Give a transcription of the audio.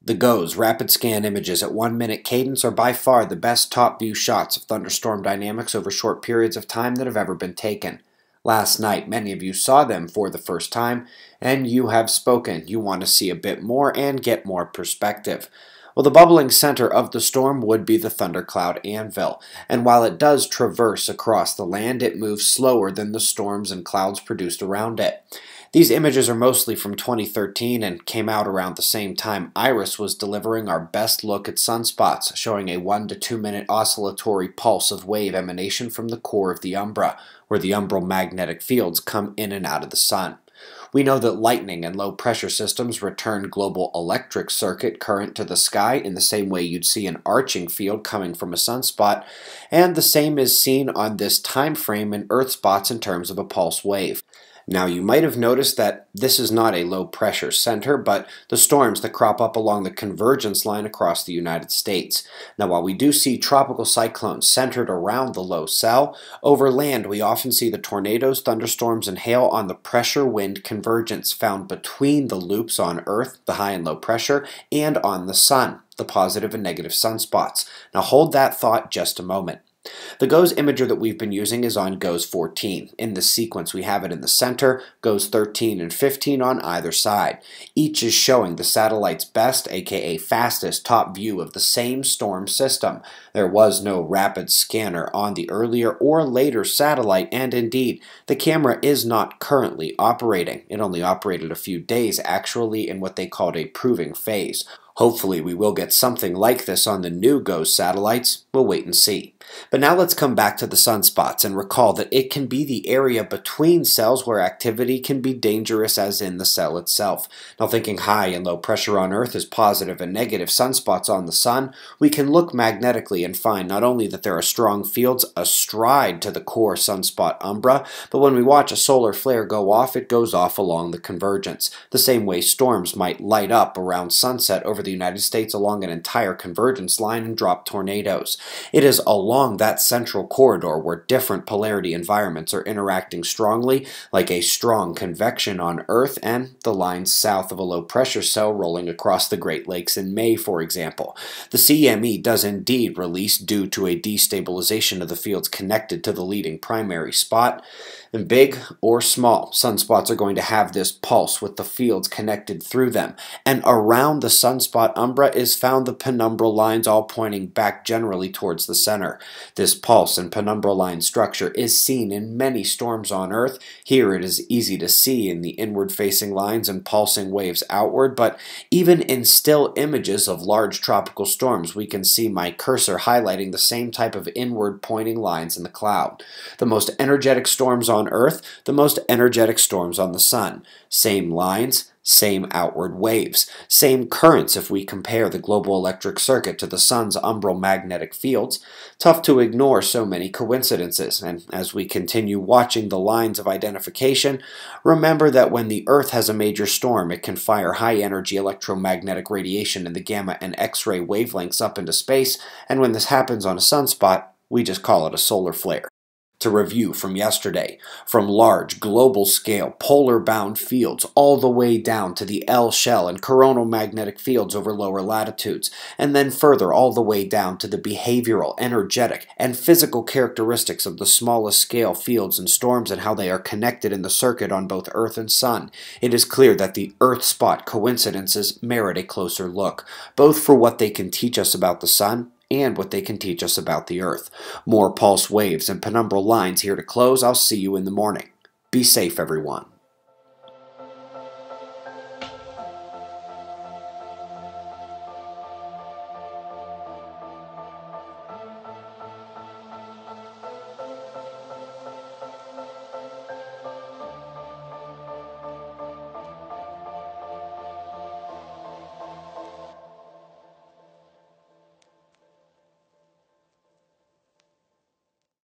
The GOES rapid scan images at one minute cadence are by far the best top view shots of thunderstorm dynamics over short periods of time that have ever been taken. Last night, many of you saw them for the first time, and you have spoken. You want to see a bit more and get more perspective. Well, the bubbling center of the storm would be the thundercloud anvil, and while it does traverse across the land, it moves slower than the storms and clouds produced around it. These images are mostly from 2013 and came out around the same time IRIS was delivering our best look at sunspots, showing a 1 to 2 minute oscillatory pulse of wave emanation from the core of the umbra, where the umbral magnetic fields come in and out of the sun. We know that lightning and low pressure systems return global electric circuit current to the sky in the same way you'd see an arching field coming from a sunspot, and the same is seen on this time frame in Earth spots in terms of a pulse wave. Now, you might have noticed that this is not a low pressure center, but the storms that crop up along the convergence line across the United States. Now, while we do see tropical cyclones centered around the low cell, over land we often see the tornadoes, thunderstorms, and hail on the pressure wind convergence found between the loops on Earth, the high and low pressure, and on the Sun, the positive and negative sunspots. Now, hold that thought just a moment. The GOES imager that we've been using is on GOES 14. In the sequence, we have it in the center, GOES 13 and 15 on either side. Each is showing the satellite's best, aka fastest, top view of the same storm system. There was no rapid scanner on the earlier or later satellite, and indeed, the camera is not currently operating. It only operated a few days actually in what they called a proving phase. Hopefully we will get something like this on the new GOES satellites. We'll wait and see. But now let's come back to the sunspots and recall that it can be the area between cells where activity can be dangerous as in the cell itself. Now thinking high and low pressure on Earth is positive and negative sunspots on the Sun, we can look magnetically and find not only that there are strong fields astride to the core sunspot umbra, but when we watch a solar flare go off, it goes off along the convergence, the same way storms might light up around sunset over the the United States along an entire convergence line and drop tornadoes. It is along that central corridor where different polarity environments are interacting strongly, like a strong convection on Earth and the lines south of a low pressure cell rolling across the Great Lakes in May, for example. The CME does indeed release due to a destabilization of the fields connected to the leading primary spot. And big or small, sunspots are going to have this pulse with the fields connected through them. And around the sunspot umbra is found the penumbral lines all pointing back generally towards the center. This pulse and penumbral line structure is seen in many storms on Earth. Here it is easy to see in the inward facing lines and pulsing waves outward, but even in still images of large tropical storms, we can see my cursor highlighting the same type of inward pointing lines in the cloud. The most energetic storms on Earth, the most energetic storms on the Sun. Same lines, same outward waves, same currents if we compare the global electric circuit to the Sun's umbral magnetic fields. Tough to ignore so many coincidences, and as we continue watching the lines of identification, remember that when the Earth has a major storm, it can fire high energy electromagnetic radiation in the gamma and X ray wavelengths up into space, and when this happens on a sunspot, we just call it a solar flare to review from yesterday, from large global scale polar bound fields all the way down to the L shell and coronal magnetic fields over lower latitudes, and then further all the way down to the behavioral, energetic, and physical characteristics of the smallest scale fields and storms and how they are connected in the circuit on both Earth and Sun, it is clear that the Earth spot coincidences merit a closer look, both for what they can teach us about the Sun and what they can teach us about the Earth. More pulse waves and penumbral lines here to close. I'll see you in the morning. Be safe, everyone.